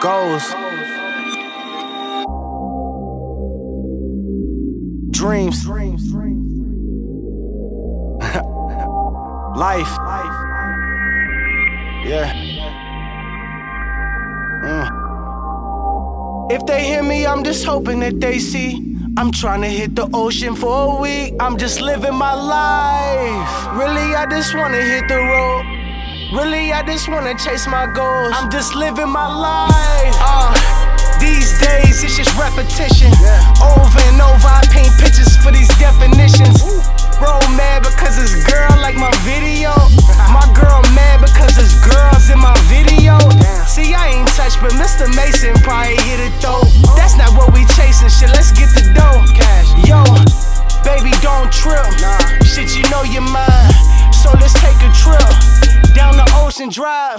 Goals. Dreams. Life. Yeah. Mm. If they hear me, I'm just hoping that they see. I'm trying to hit the ocean for a week. I'm just living my life. Really, I just wanna hit the road. Really, I just wanna chase my goals. I'm just living my life. Uh, these days, it's just repetition. Over and over, I paint pictures for these definitions. Bro, mad because this girl like my video. My girl mad because there's girls in my video. See, I ain't touched, but Mr. Mason probably hit it though. That's not what we chasing, shit. Let's get the dough. Yo, baby, don't trip. Shit, you know you're mine.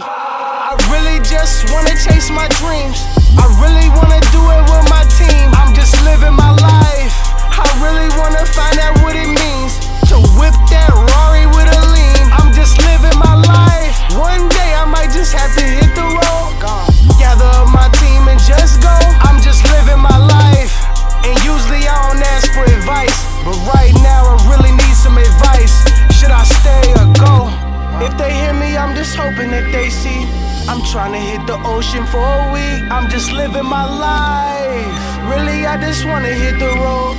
I really just wanna chase my dreams. I really wanna do it with my team. I'm just living they see. I'm trying to hit the ocean for a week. I'm just living my life. Really, I just wanna hit the road.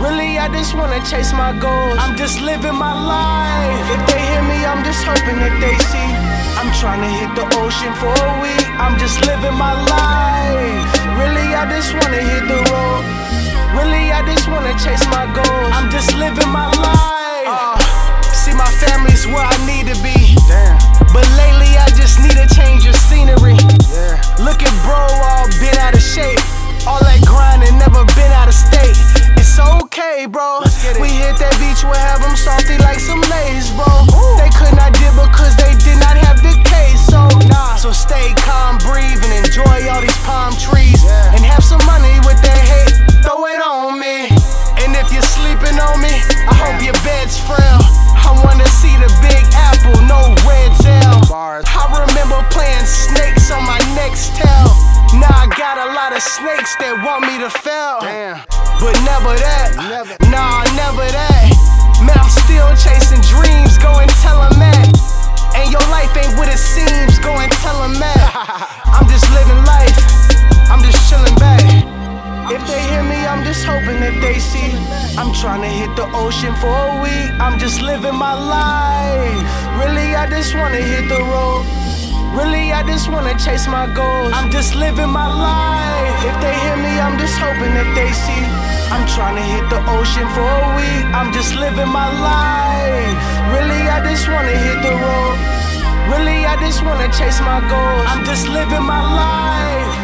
Really, I just wanna chase my goals. I'm just living my life. If they hear me, I'm just hoping that they see. I'm trying to hit the ocean for a week. I'm just living my life. Really, I just wanna hit the road. Really, I just wanna chase my goals. I'm just living my life. Uh, see, my family's where I bro. We hit that beach, we'll have them salty like some lays, bro. They could not did because they did not have the case, so nah. So stay calm, breathe, and enjoy all these palm trees. And have some money with that hate, throw it on me. And if you're sleeping on me, I hope your bed's frail. I wanna see the big apple, no red tail. Bars. I remember playing snakes on my Nextel. Now I got a lot of snakes that want me to fail. But never that. Nah, never that. Man, I'm still chasing dreams. Go and tell 'em that. And your life ain't what it seems. Go and tell 'em that. I'm just living life. I'm just chilling back. If they hear me, I'm just hoping that they see. I'm trying to hit the ocean for a week. I'm just living my life. Really, I just wanna hit the road. I just wanna chase my goals. I'm just living my life. If they hear me, I'm just hoping that they see. I'm trying to hit the ocean for a week. I'm just living my life. Really, I just wanna hit the road. Really, I just wanna chase my goals. I'm just living my life.